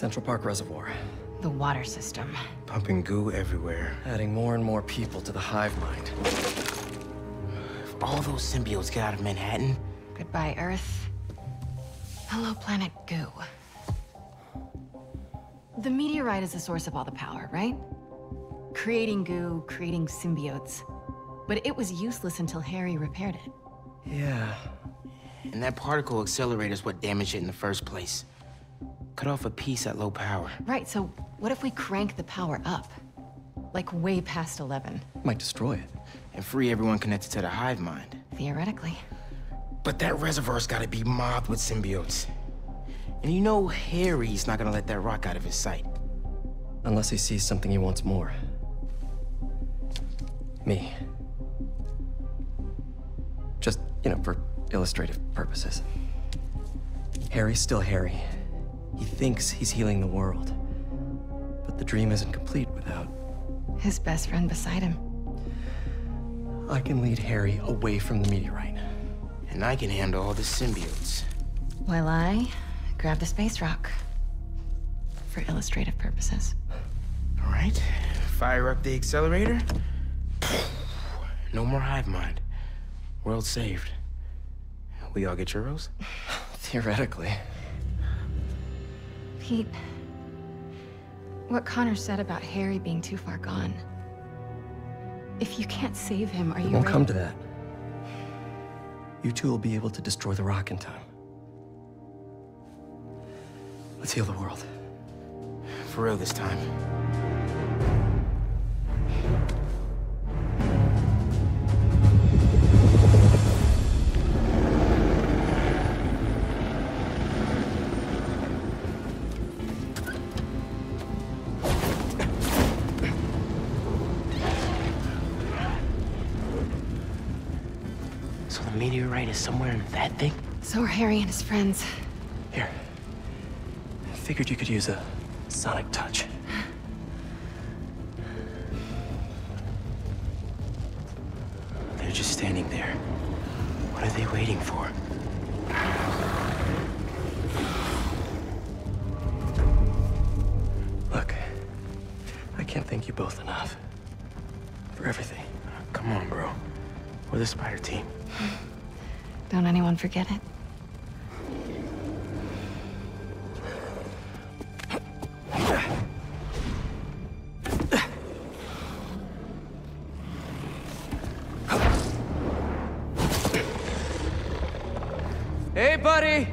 Central Park Reservoir. The water system. Pumping goo everywhere. Adding more and more people to the hive mind. If all those symbiotes get out of Manhattan... Goodbye, Earth. Hello, planet Goo. The meteorite is the source of all the power, right? Creating goo, creating symbiotes. But it was useless until Harry repaired it. Yeah. And that particle accelerator is what damaged it in the first place. Cut off a piece at low power. Right, so what if we crank the power up? Like way past 11? Might destroy it. And free everyone connected to the hive mind. Theoretically. But that reservoir's gotta be mobbed with symbiotes. And you know Harry's not gonna let that rock out of his sight. Unless he sees something he wants more. Me. Just, you know, for illustrative purposes. Harry's still Harry. He thinks he's healing the world. But the dream isn't complete without... His best friend beside him. I can lead Harry away from the meteorite. And I can handle all the symbiotes. While I grab the space rock. For illustrative purposes. All right. Fire up the accelerator. No more hive mind. World saved. We all get churros? Theoretically. Pete, what Connor said about Harry being too far gone. If you can't save him, are you It won't ready? come to that. You two will be able to destroy the rock in time. Let's heal the world. For real this time. Somewhere in that thing? So are Harry and his friends. Here. I Figured you could use a sonic touch. They're just standing there. What are they waiting for? Look, I can't thank you both enough. For everything. Come on, bro. We're the spider team. Don't anyone forget it. Hey, buddy!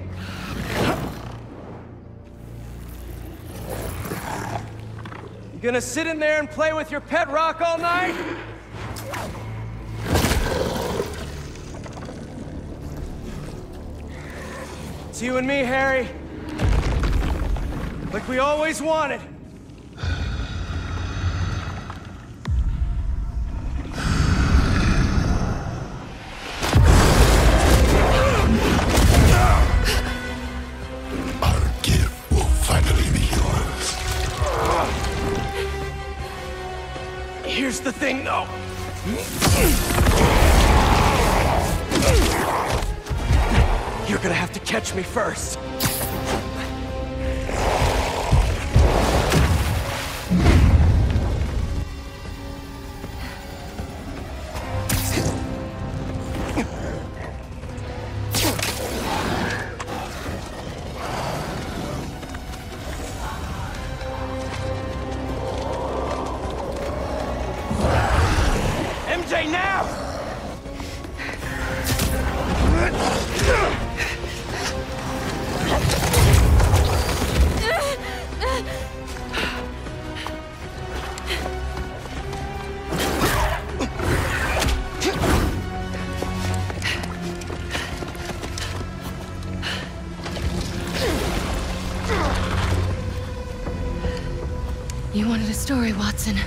You gonna sit in there and play with your pet rock all night? It's you and me, Harry. Like we always wanted. Me first. Story, Watson.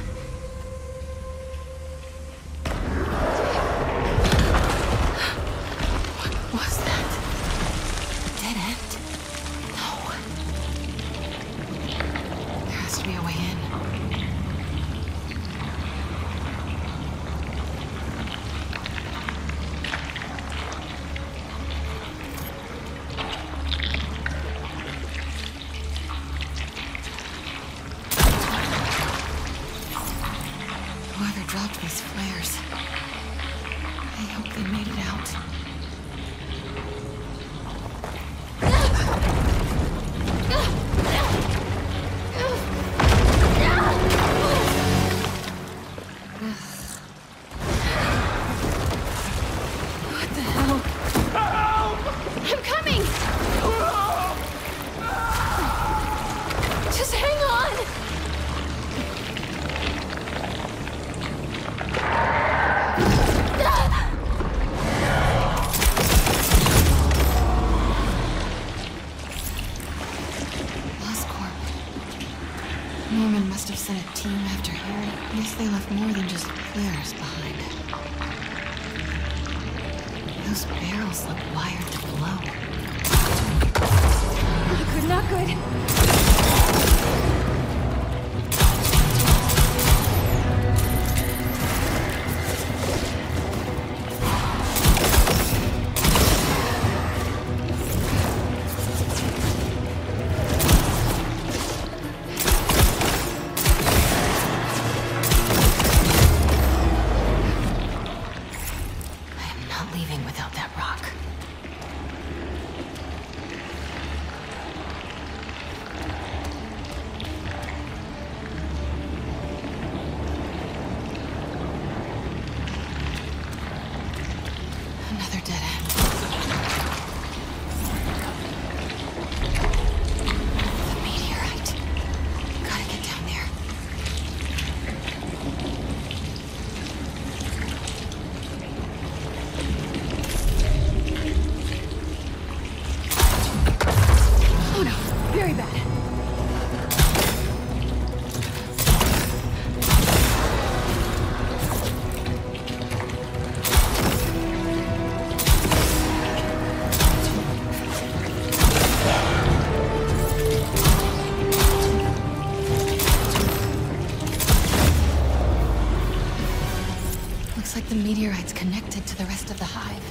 meteorite's connected to the rest of the hive.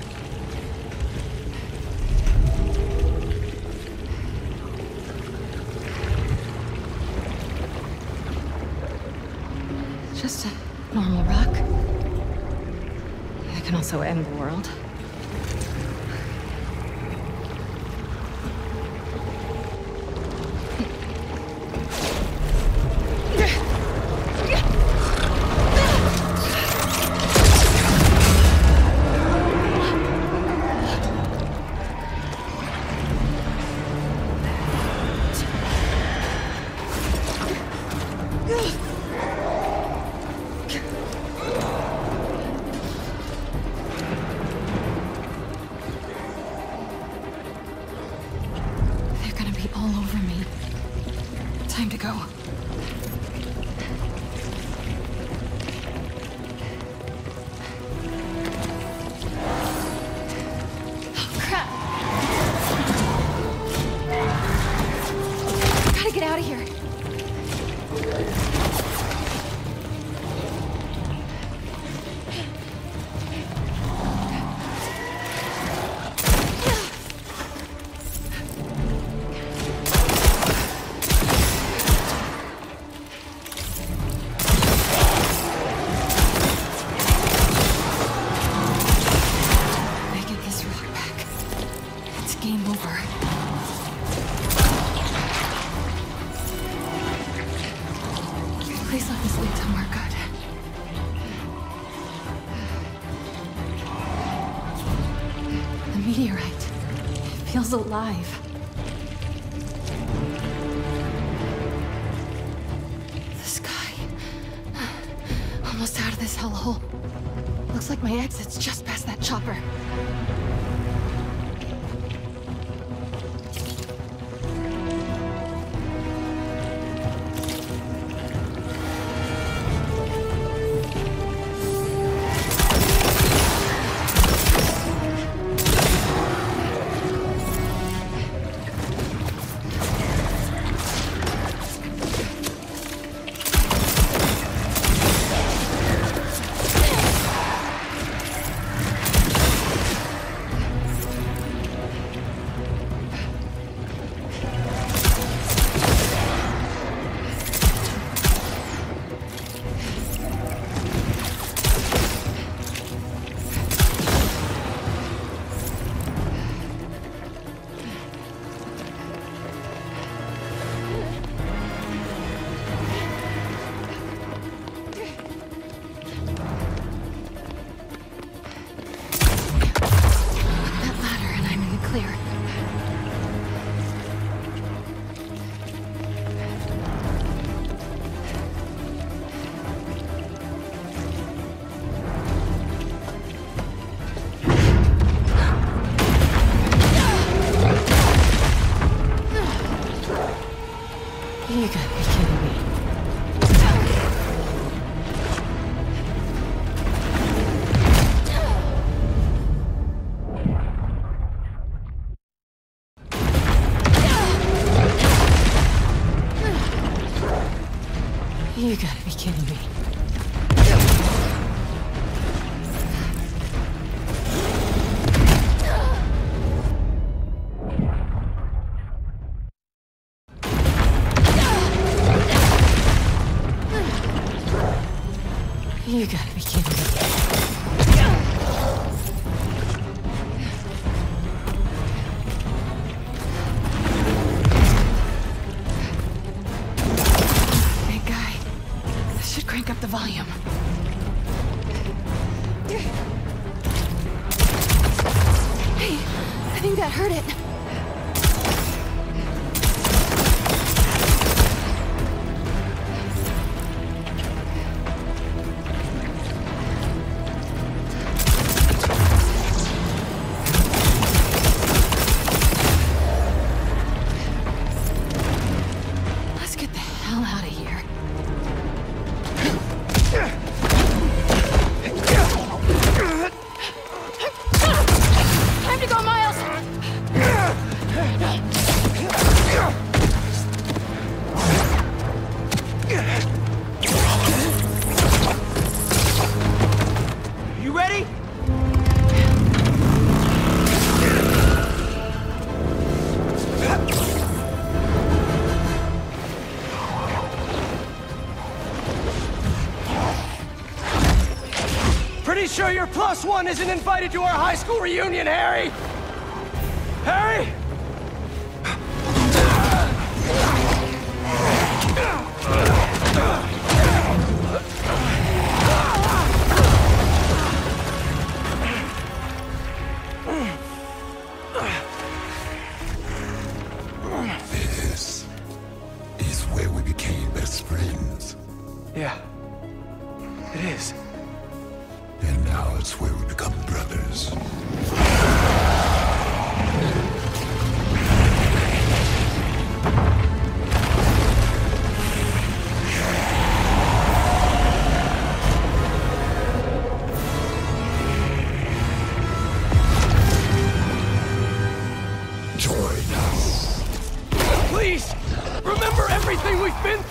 Just a normal rock. That can also end the world. was lie. sure your plus one isn't invited to our high school reunion, Harry!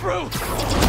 through!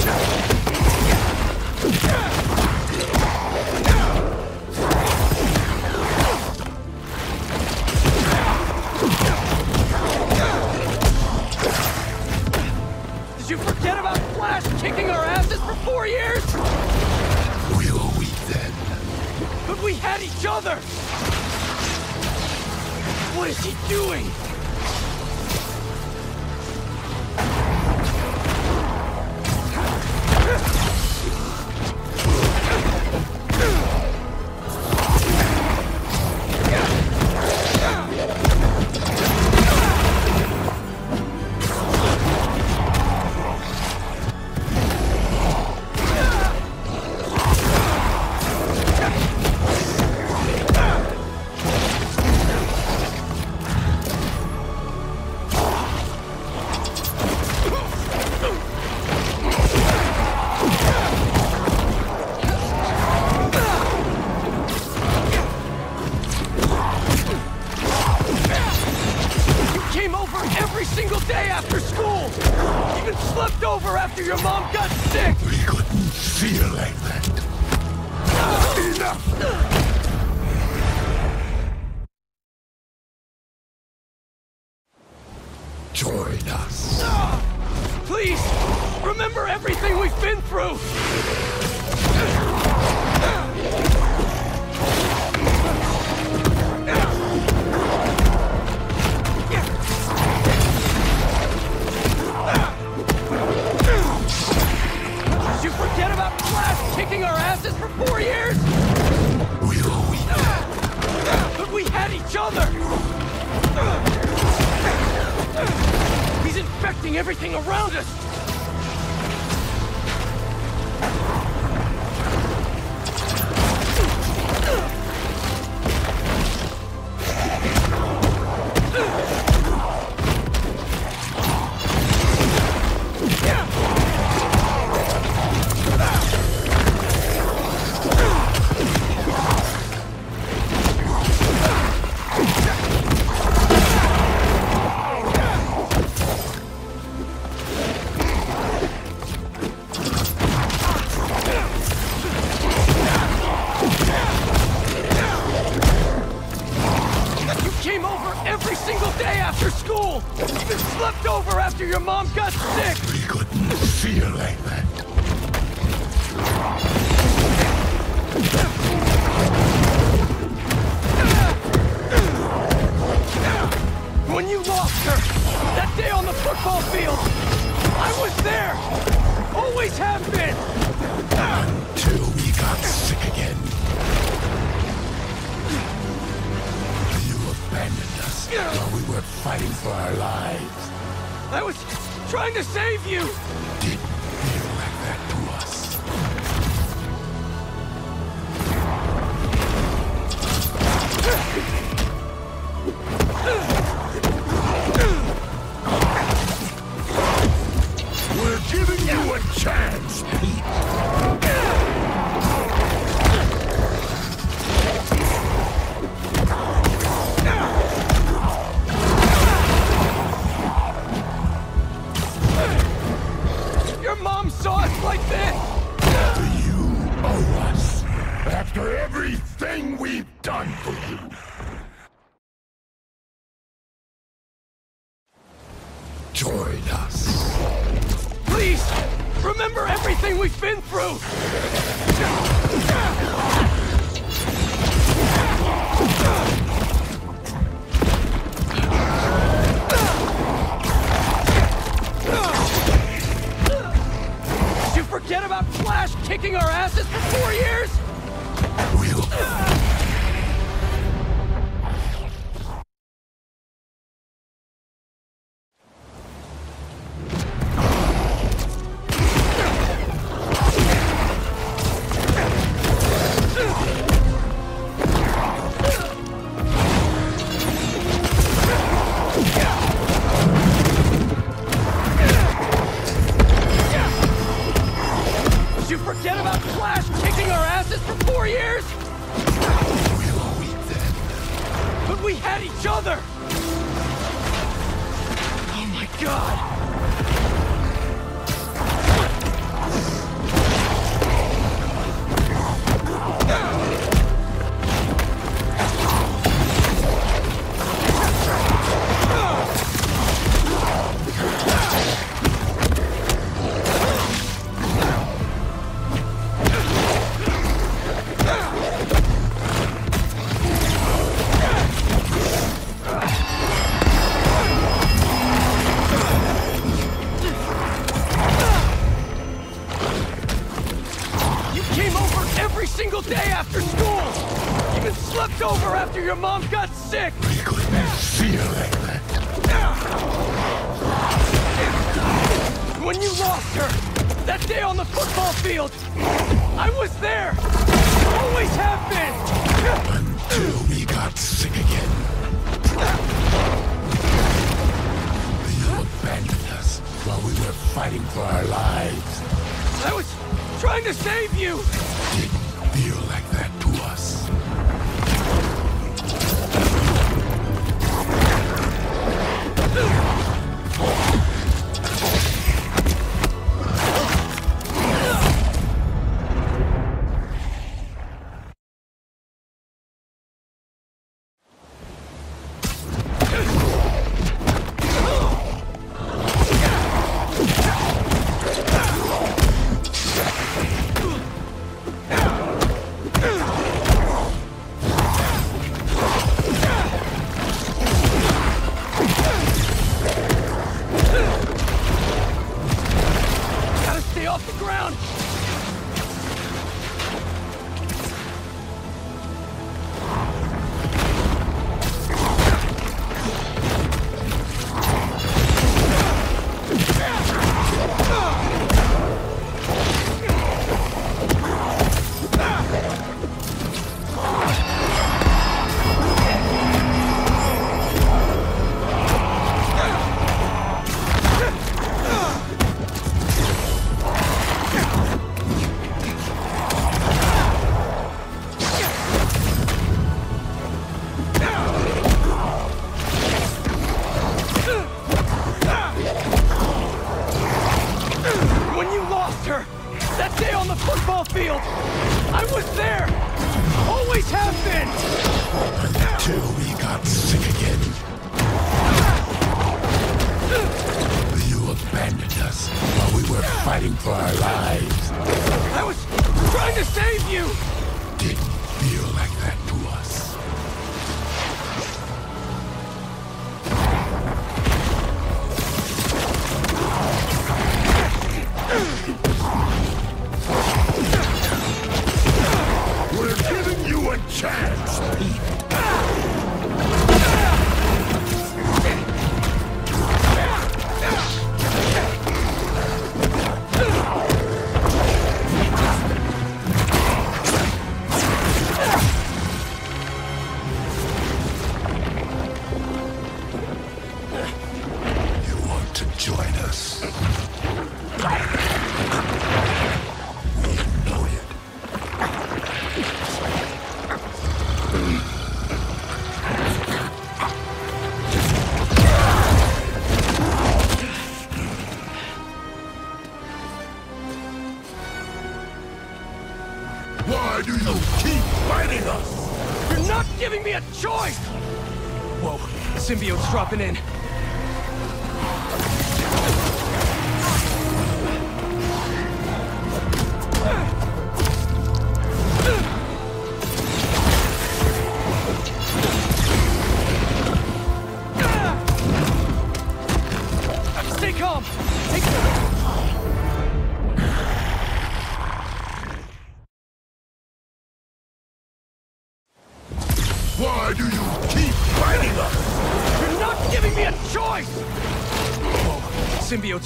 your mom got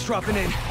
dropping in.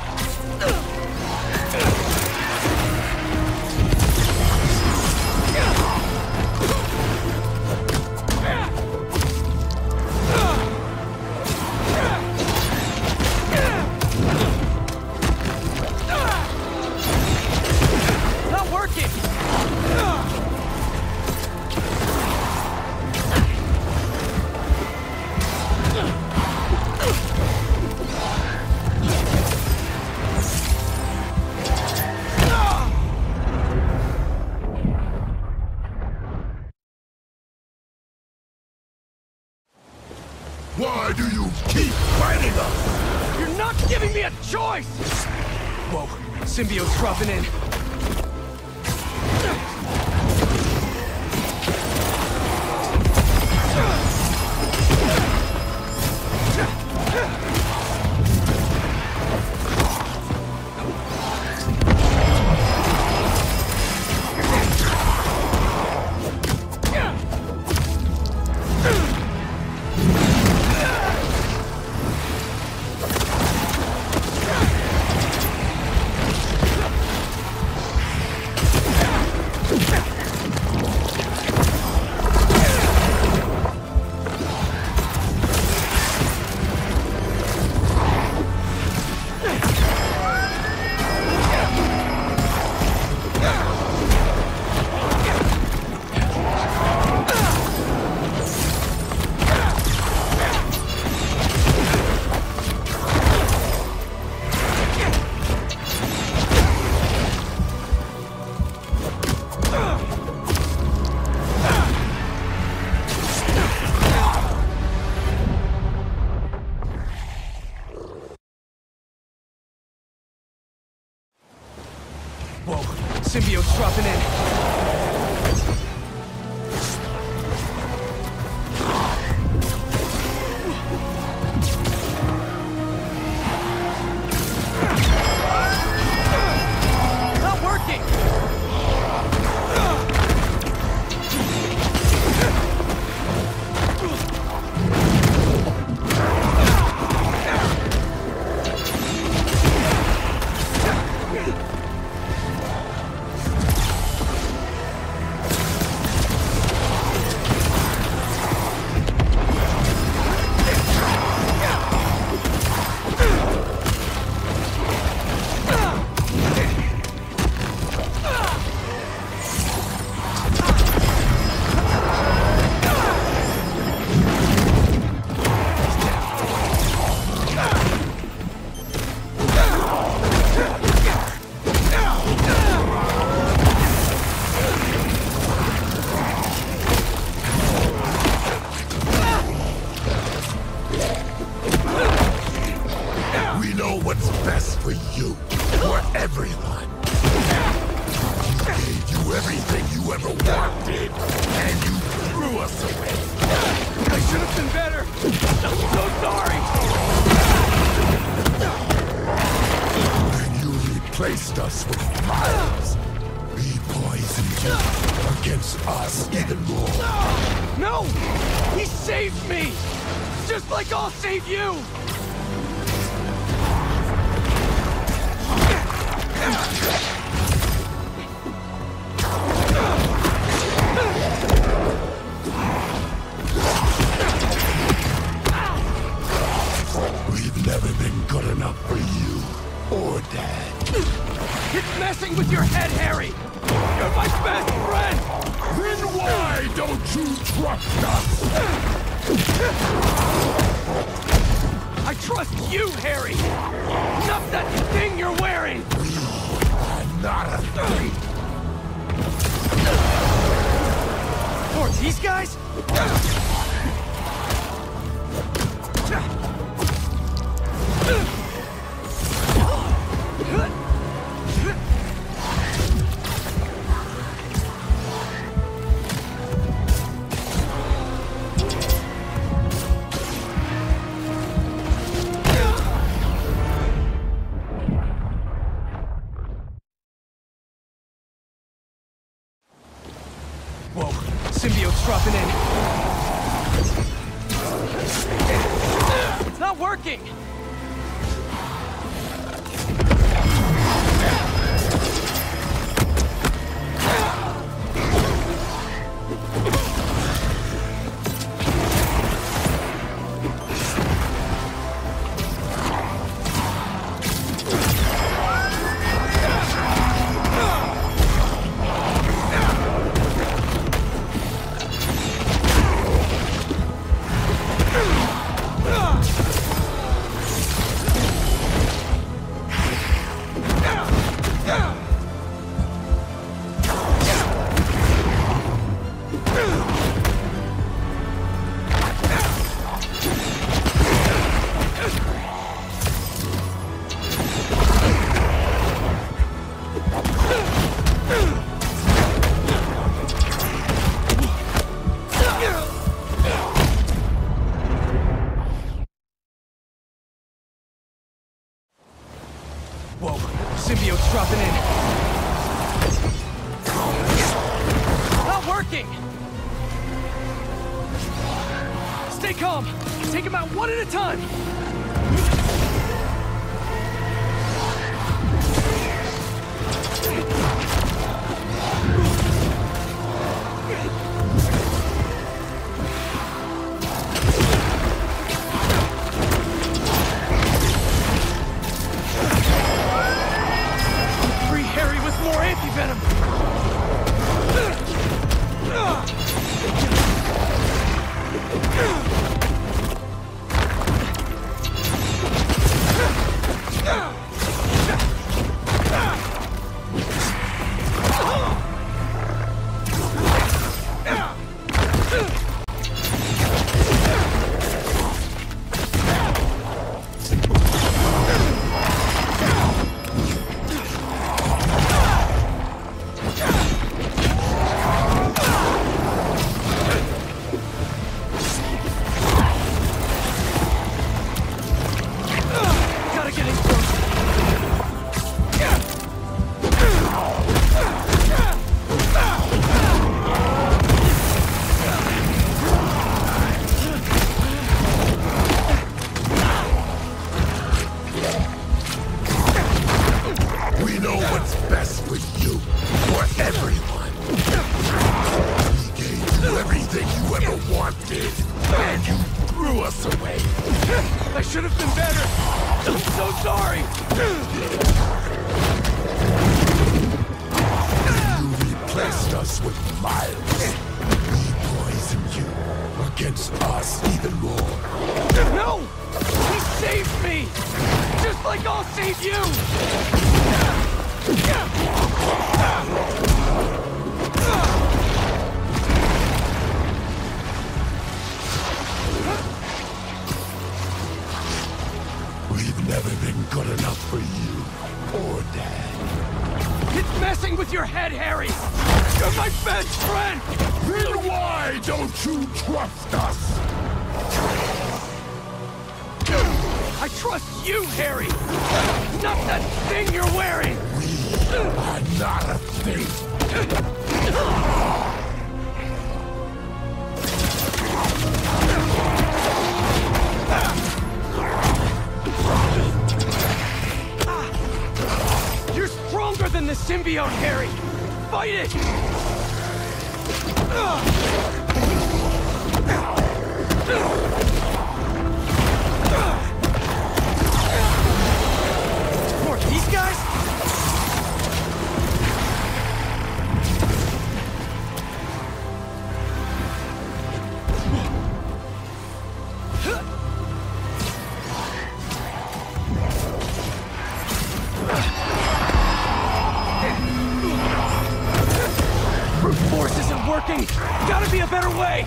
working. Gotta be a better way.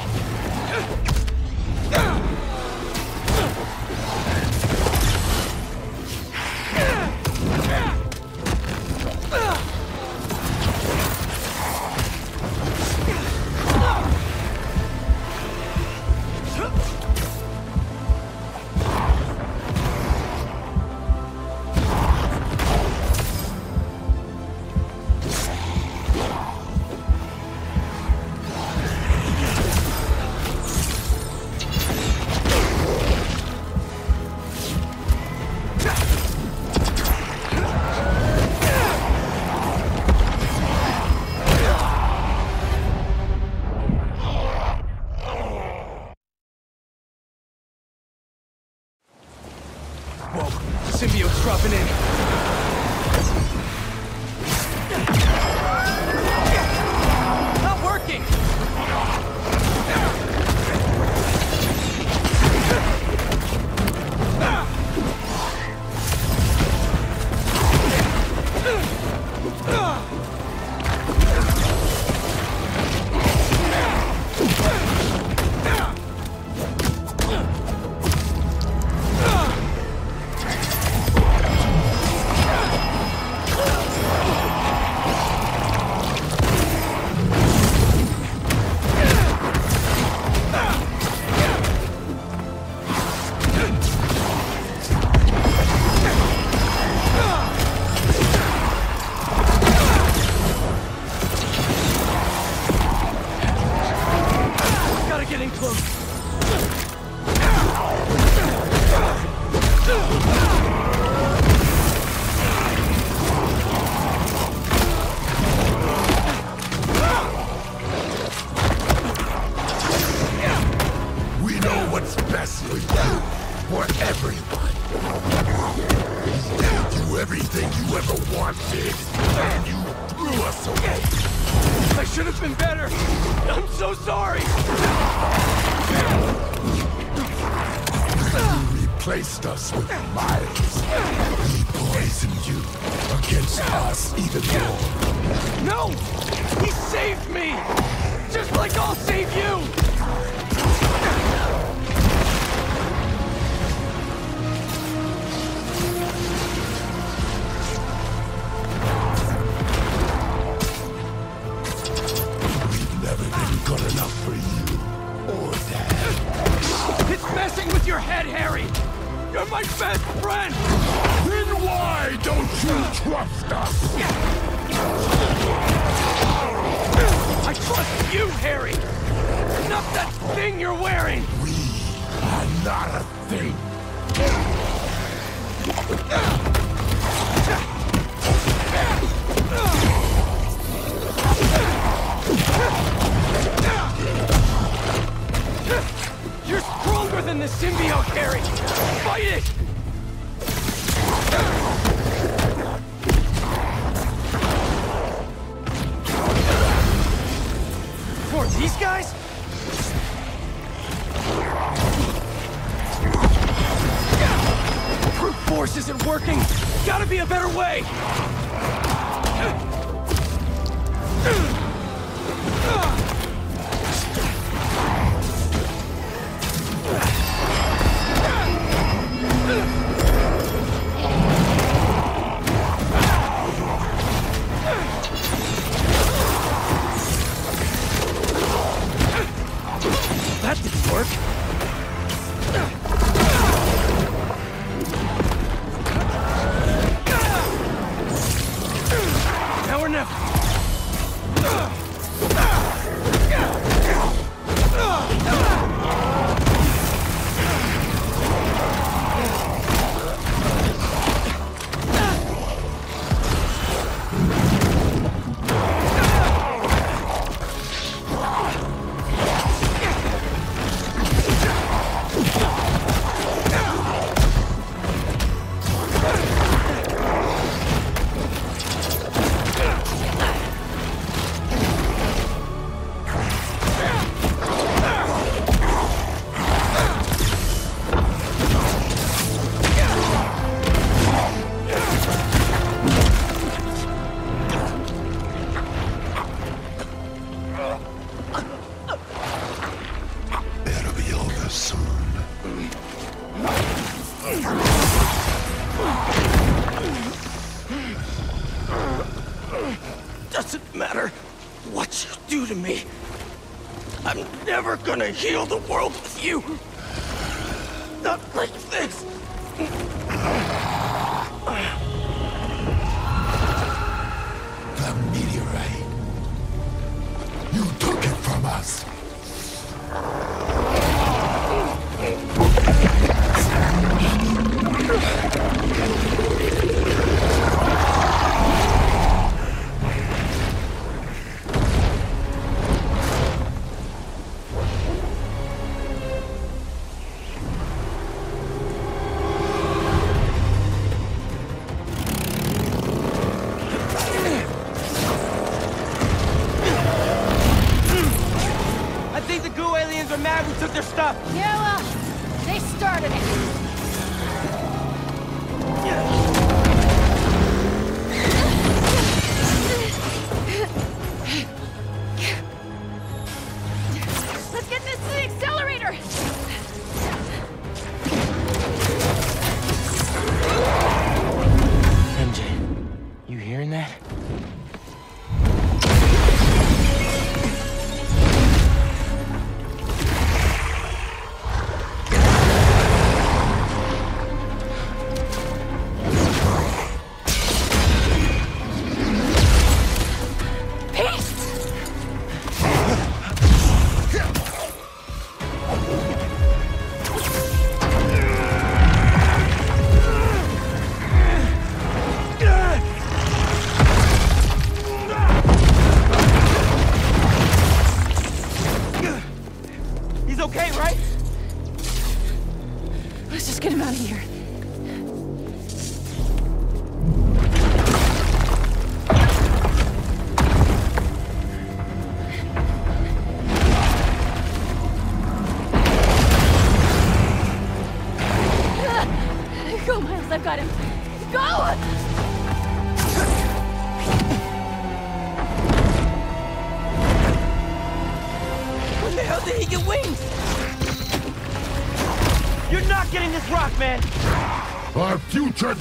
heal the world!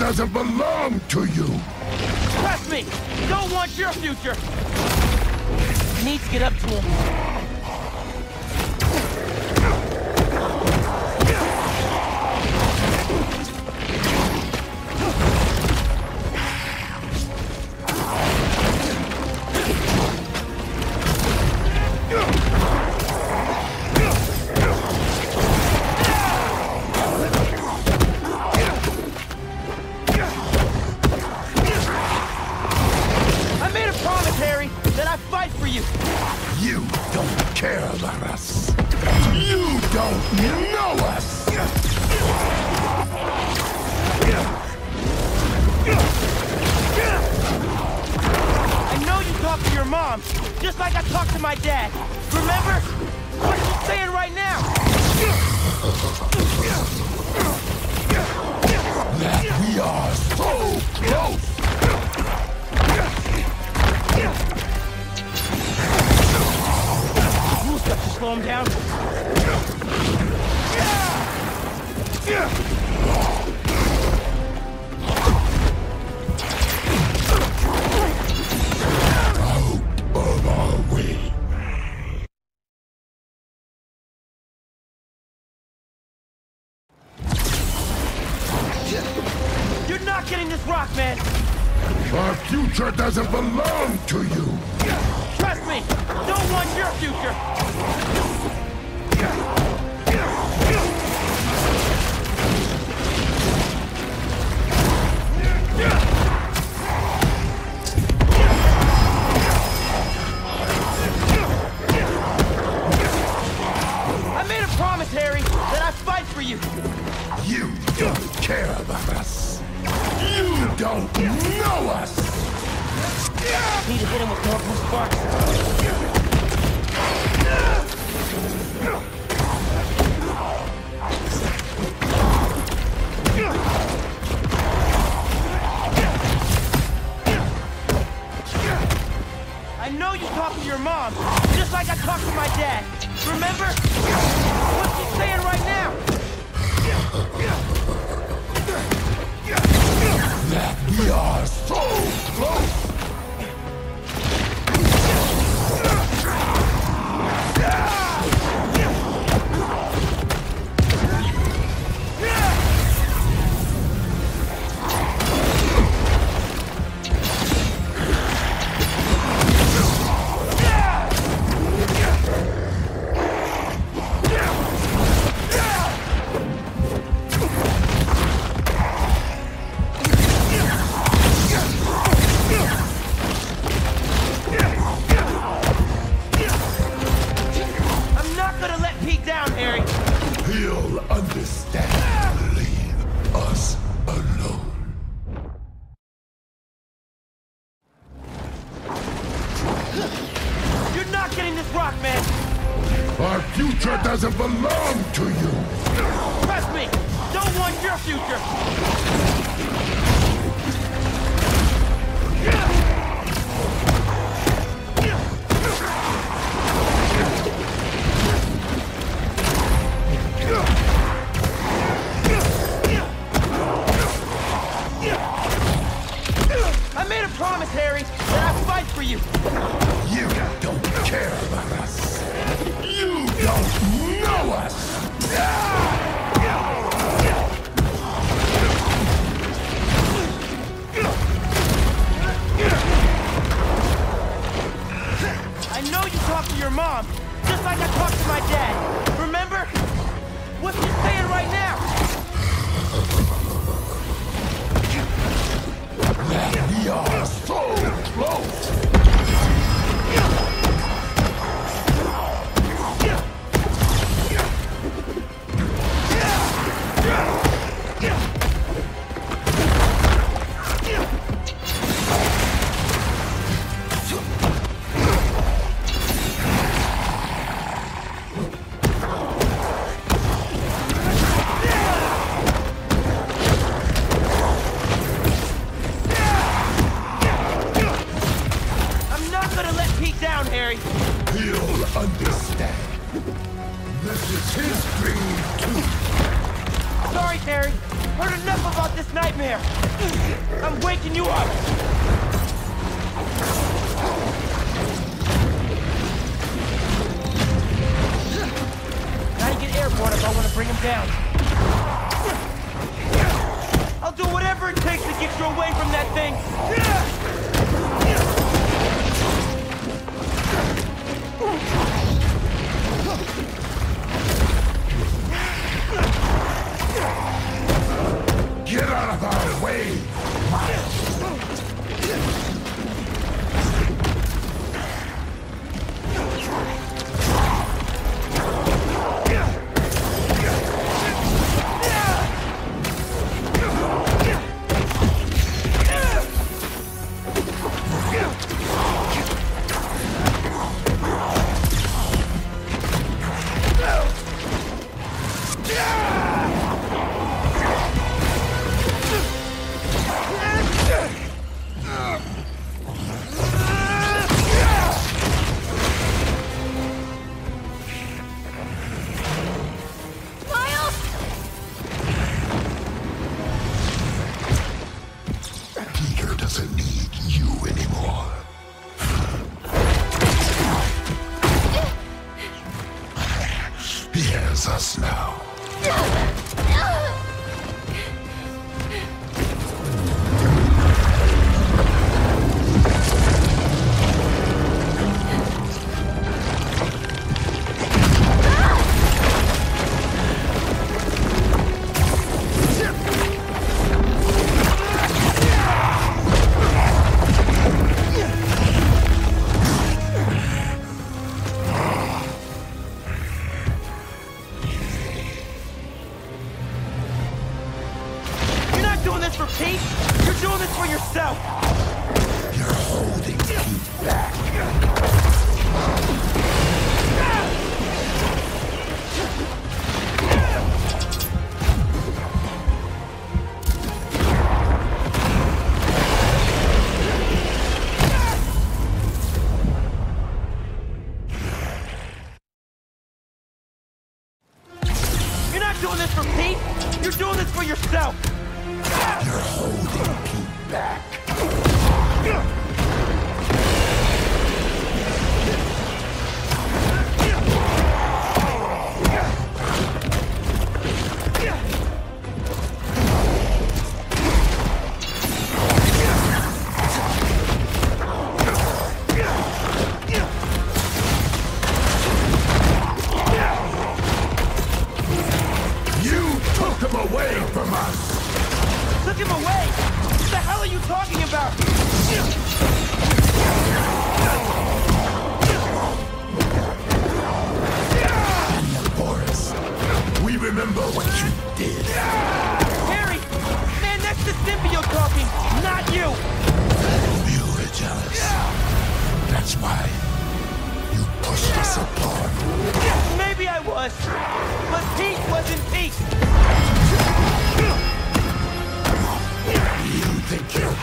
doesn't belong to you! Trust me! Don't want your future! Needs to get up to him.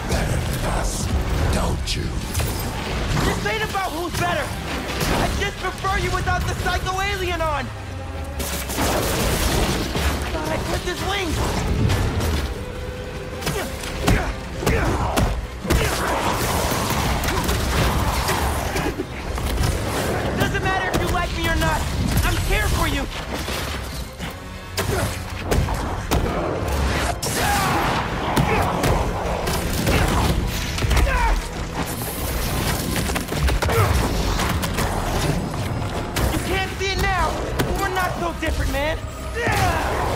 better than us, don't you? This ain't about who's better. I just prefer you without the psycho alien on. Thought I clipped his wings. Doesn't matter if you like me or not. I'm here for you. so different, man. Yeah!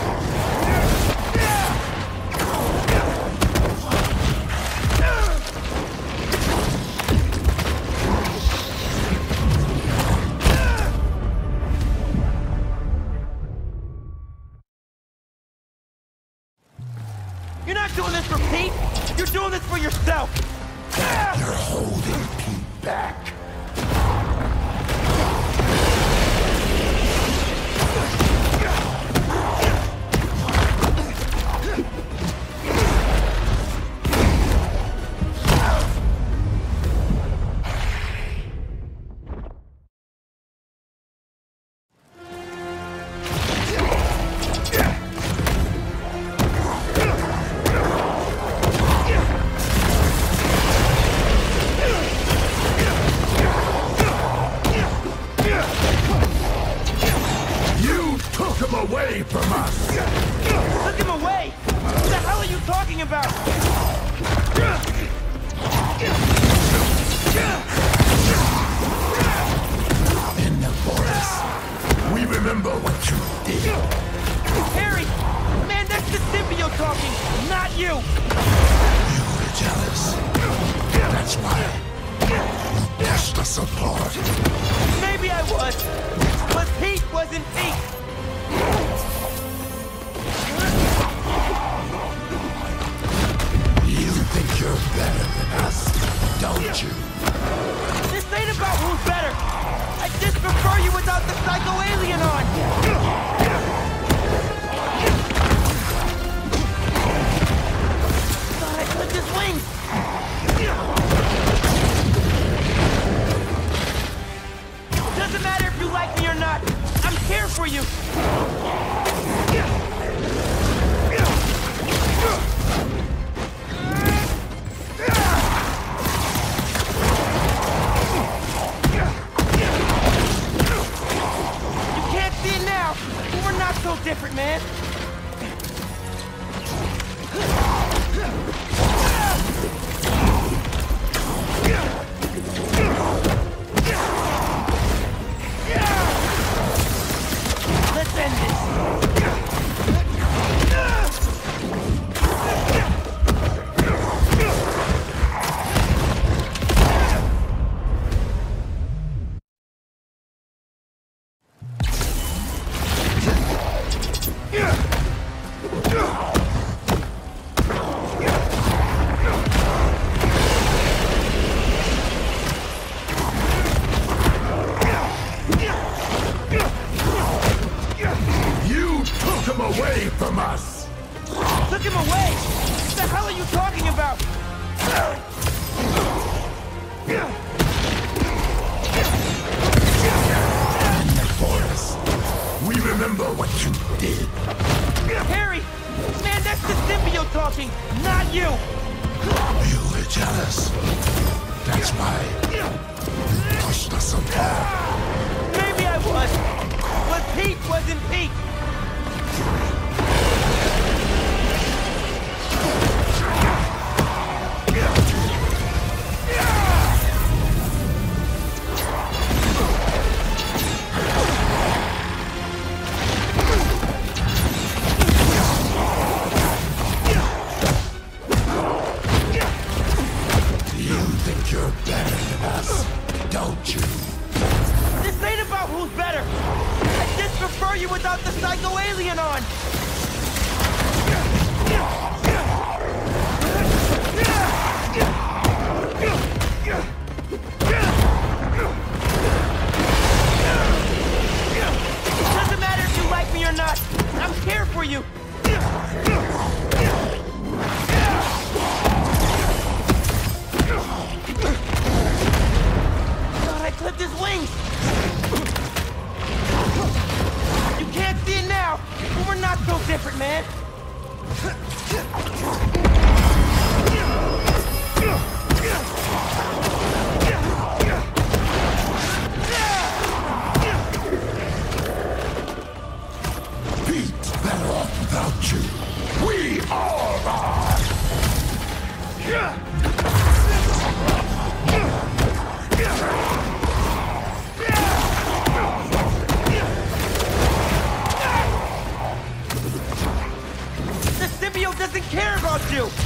Doesn't care about you.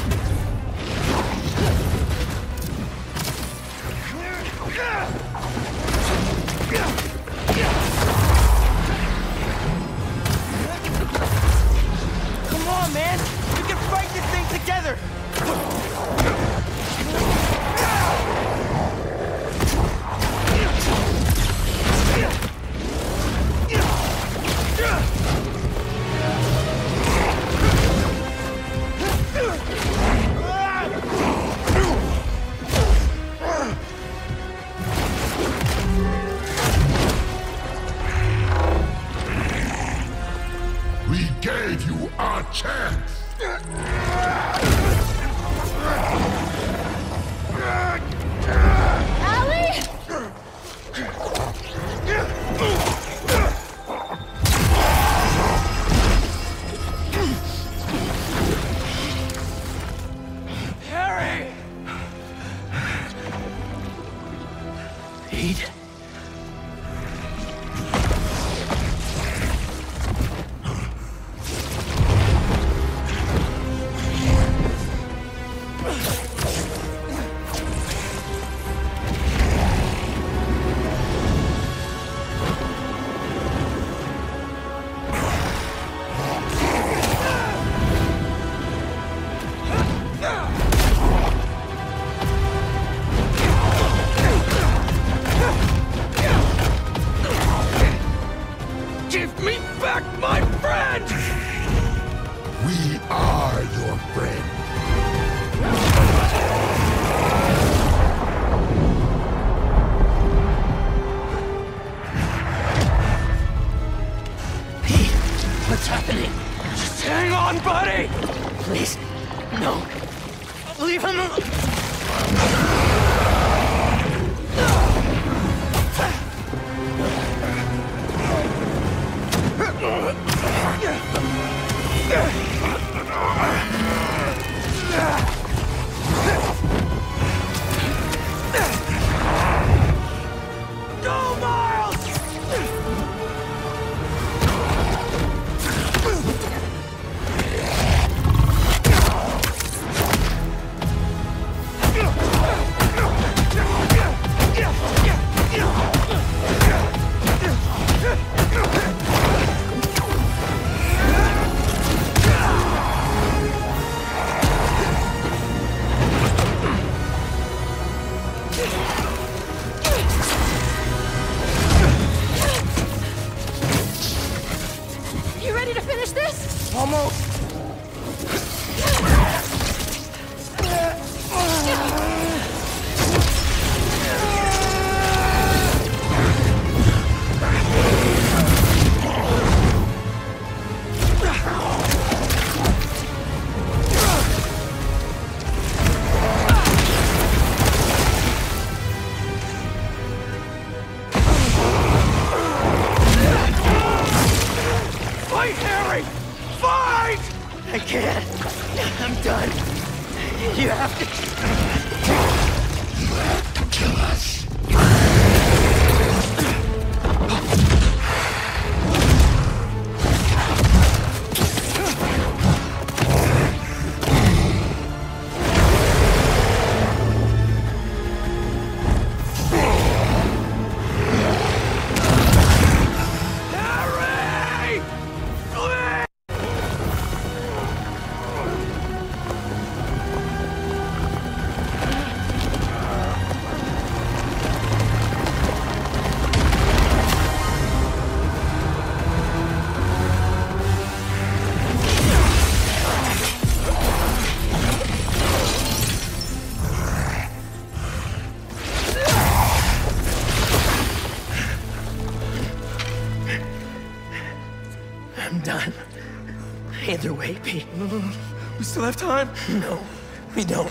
No, we don't.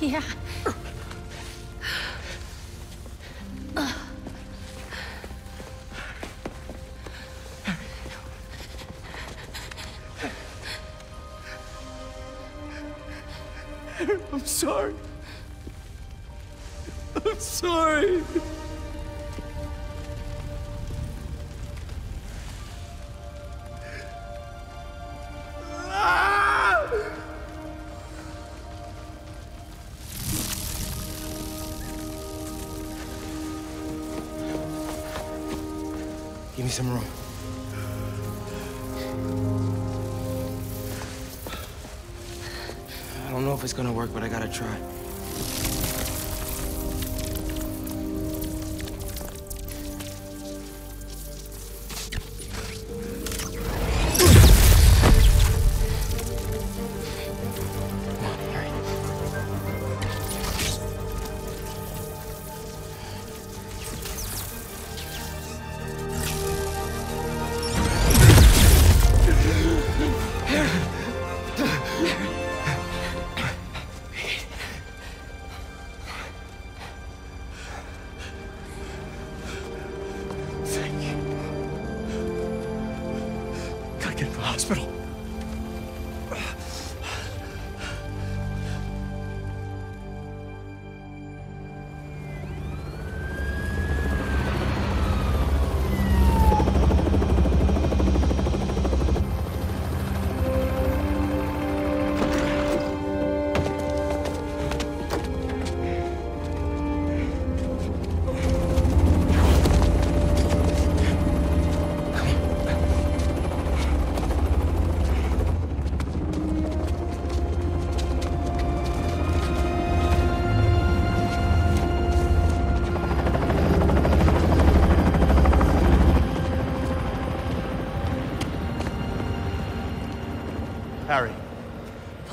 Yeah. I'm sorry. I'm sorry. I don't know if it's gonna work, but I gotta try.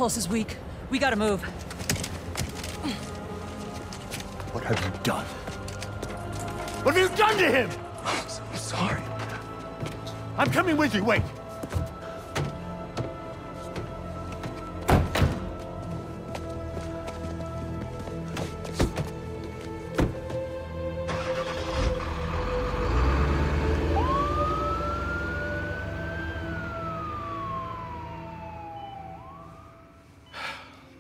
Pulse is weak. We gotta move. What have you done? What have you done to him? I'm sorry. I'm coming with you, wait!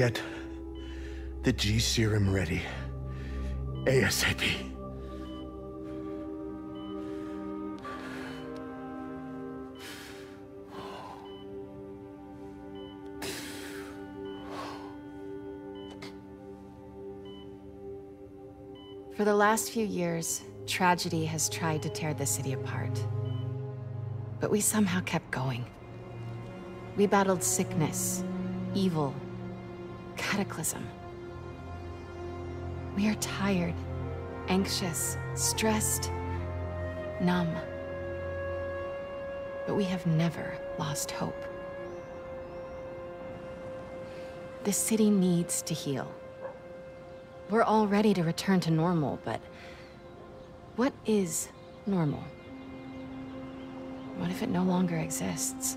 Get the G serum ready. ASAP. For the last few years, tragedy has tried to tear the city apart. But we somehow kept going. We battled sickness, evil, cataclysm. We are tired, anxious, stressed, numb. But we have never lost hope. The city needs to heal. We're all ready to return to normal, but what is normal? What if it no longer exists?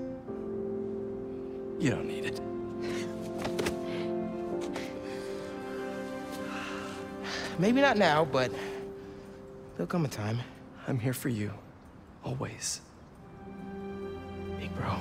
You don't need it. Maybe not now, but there'll come a time. I'm here for you, always. Big bro.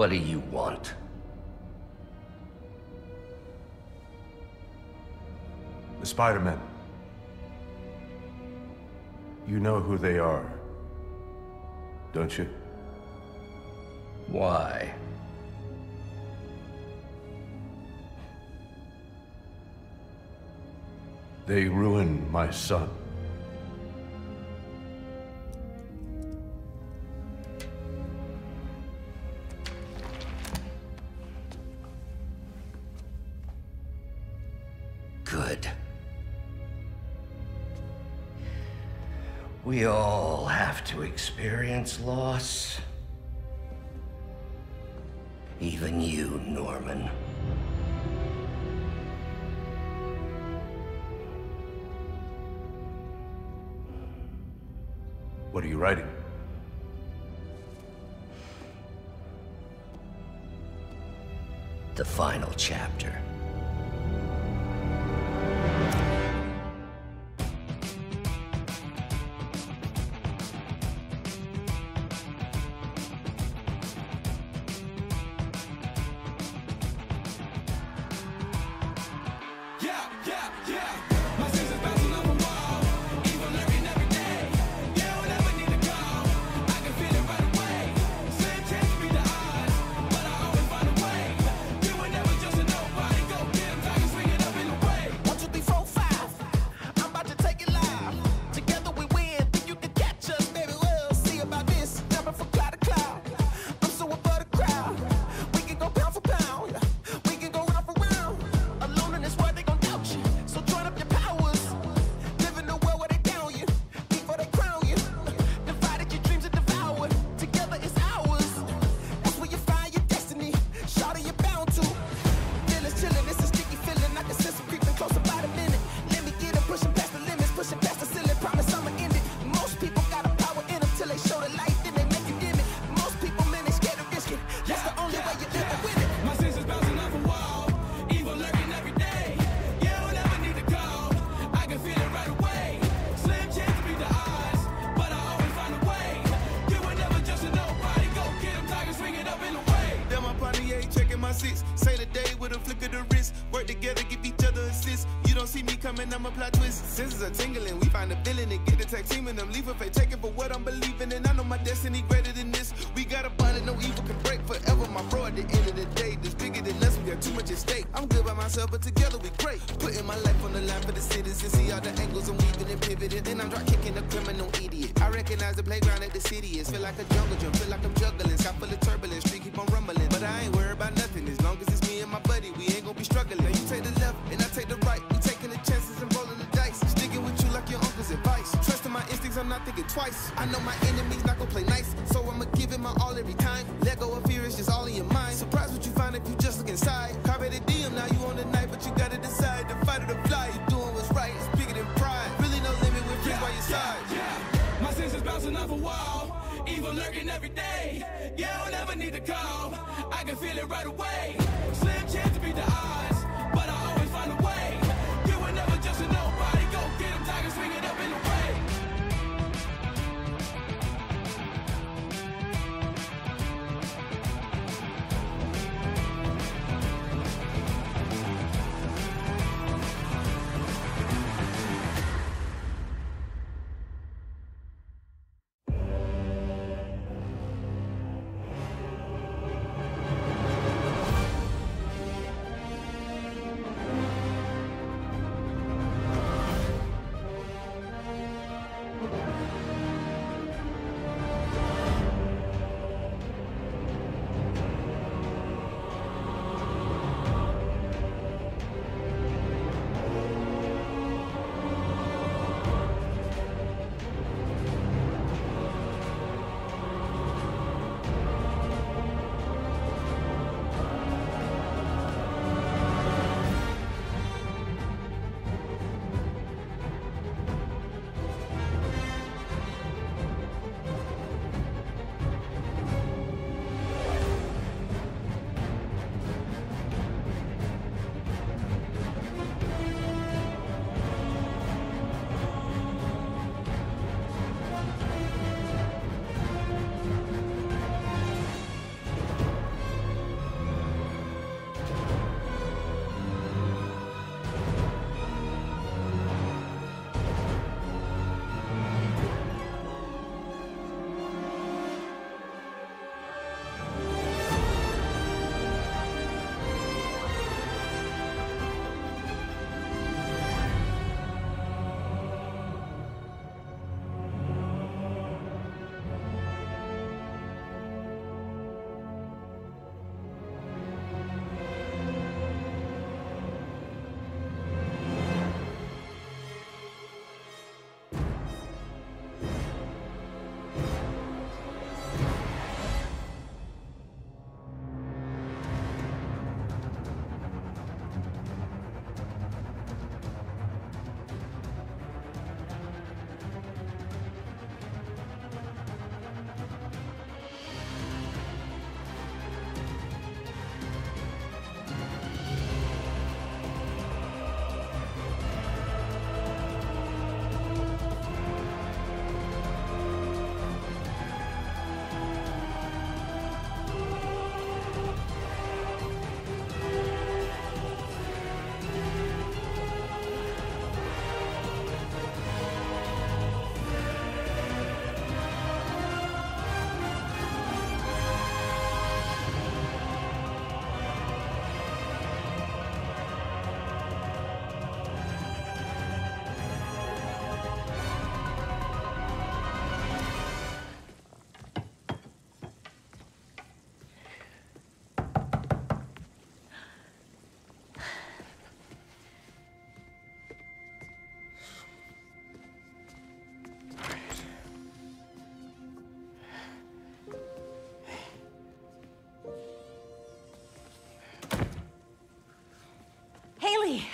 What do you want? The Spider-Men. You know who they are, don't you? Why? They ruined my son. experience loss. Even you, Norman. What are you writing? The final chapter. tech team.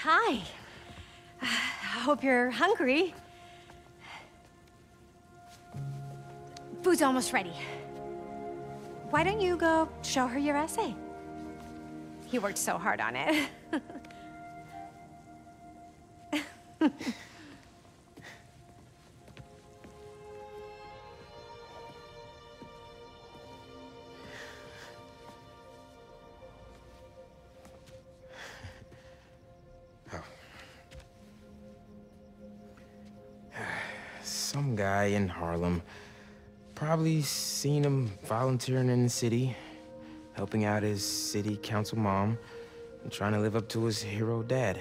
Hi. I hope you're hungry. Food's almost ready. Why don't you go show her your essay? He worked so hard on it. in Harlem. Probably seen him volunteering in the city, helping out his city council mom, and trying to live up to his hero dad.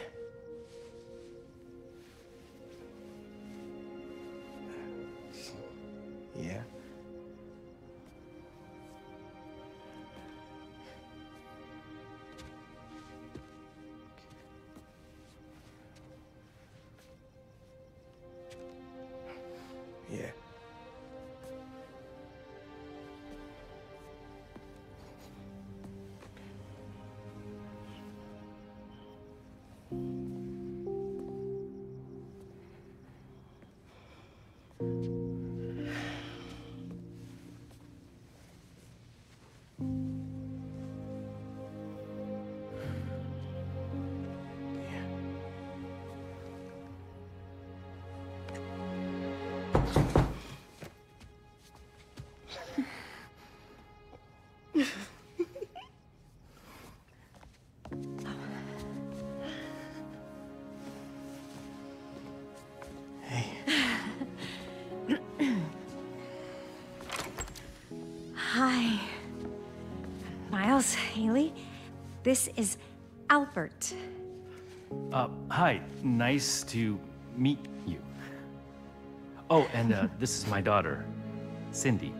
This is Albert. Uh, hi. Nice to meet you. Oh, and uh, this is my daughter, Cindy.